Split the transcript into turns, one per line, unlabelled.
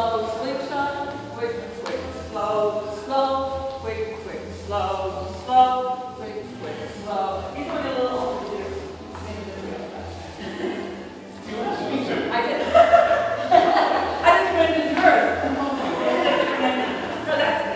slow, slingshot, quick, quick, slow, slow, quick, quick, slow, slow, quick, quick, slow. He's going a little older too. You
asked me
to. I did. I just went in first. no, that's